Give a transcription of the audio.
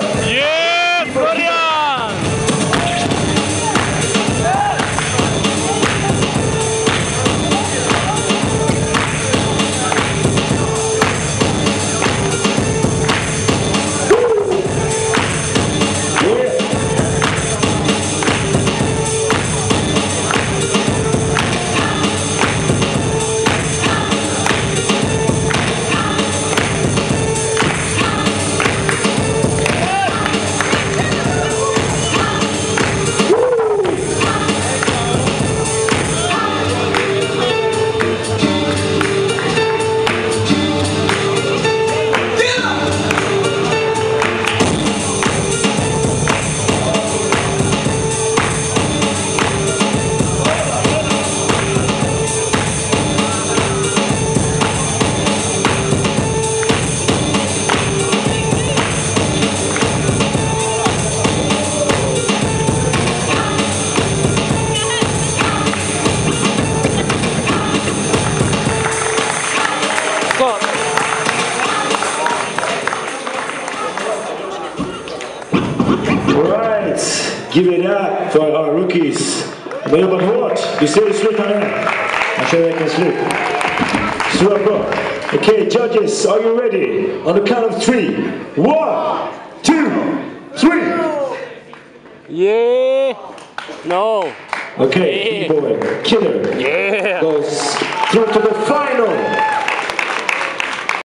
to Right, give it up for our rookies. De har jobbat hårt. Vi ser i slutändan. Han kör verkligen slut. Så bra. Okay, judges, are you ready? On the count of three. One, two, three. Yeah! No! Okay, Yeah. B-boy, Kidder, Yeah! goes through to the final.